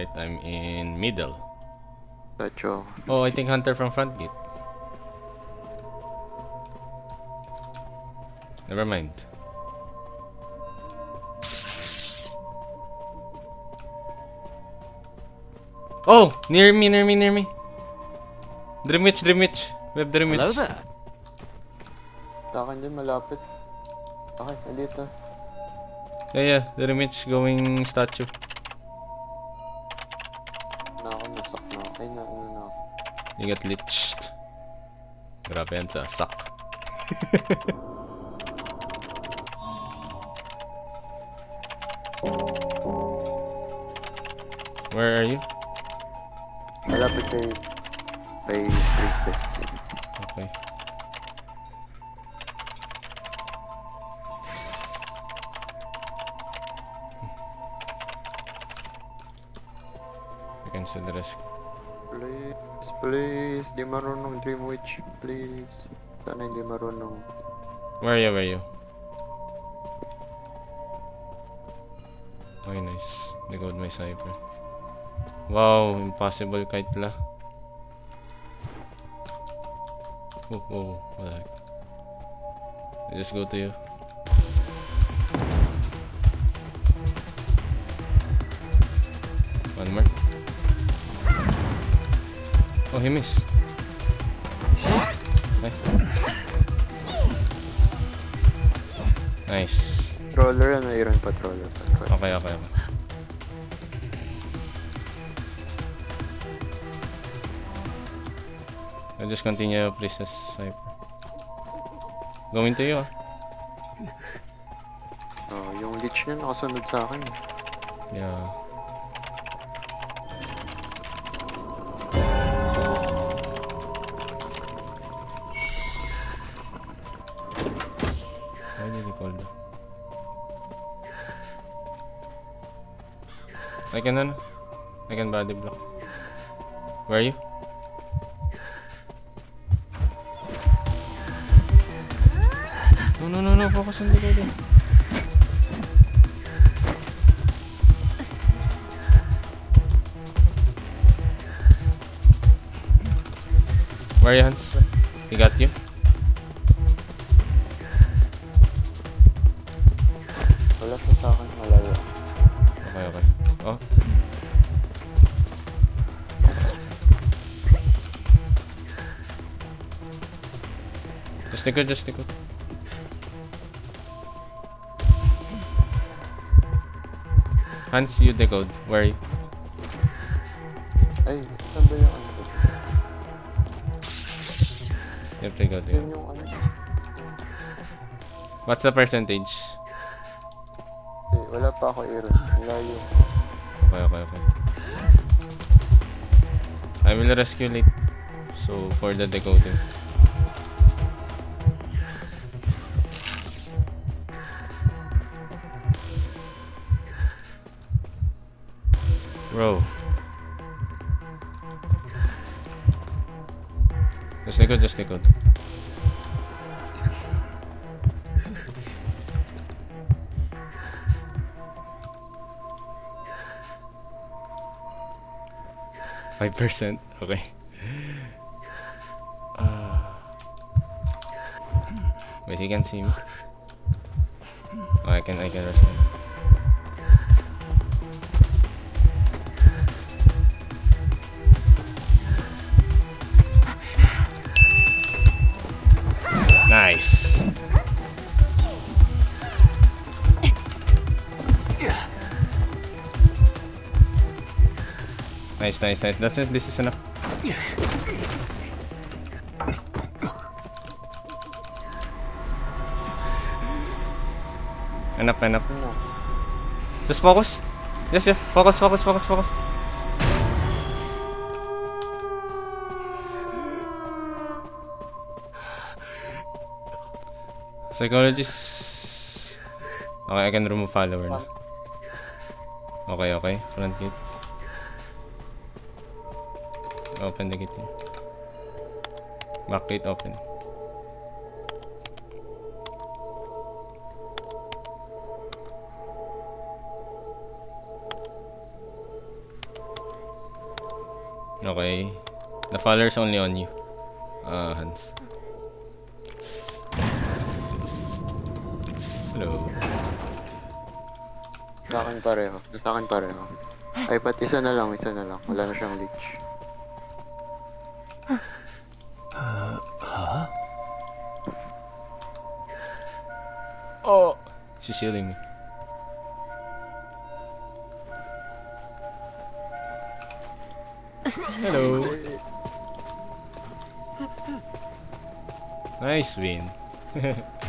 Alright, I'm in middle. Tacho. Oh, I think Hunter from front gate. Never mind. Oh! Near me, near me, near me. Dream Witch, Dreamwitch. We have Dream Witch. Hello there. Takan dyan, malapit. Okay, dito. Yeah, yeah. Dream Witch going statue. You got leeched. Grabe yan suck. Where are you? I love Malapit kay... kay Priestess. Okay. I can still rescue. Please, please. Di marunong Dream Witch. Please. Sana hindi marunong. Where are you? Where are you? Okay, nice. Decode my sniper. Wow, impossible kite pala. Oh, whoa, what the heck? I just go to you. Oh, he missed. Nice. Troller yan, mayroon pa troller Okay, okay, okay. I'll just continue Princess Cypher. Go into you ah. Oh, yung leech niya nakasunod sa akin. Yeah. öldü. I can I can body block. Where are you? No no no no focus on the body. Where are you, Hans? He got you. Just stick it, just stick it. Hans, you decode. Where are you? Ay, saan ba yung ano? You have to go. What's the percentage? Eh, wala pa ako Iron. Layo. Okay, okay, okay. I will rescue late. So, for the decoding. Bro. Just decode, just decode. Five percent. Okay. Uh, wait, he can see me. Oh, I can. I can rescue. him. Nice. Nice, nice, nice. That's. This is enough. Enough, enough. Just focus. Yes, yeah. Focus, focus, focus, focus. Psychologist. Okay, I can remove follower na. Okay, okay. Front gate. Open the gate. Back gate open. Okay. The follower's only on you. Ah, Hans. Hello. Sa akin pareho. Sa akin pareho. Ay, pat isa na lang, isa na lang. Wala na siyang leech. Oh! She's shielding me. Hello. Nice win.